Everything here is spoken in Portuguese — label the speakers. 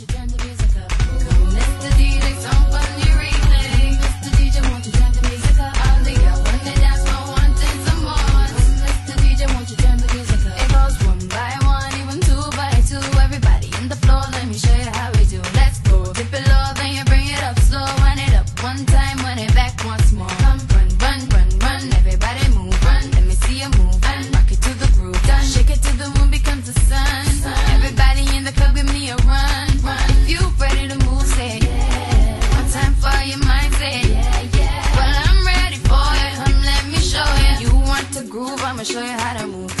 Speaker 1: you done I'ma show you how to move.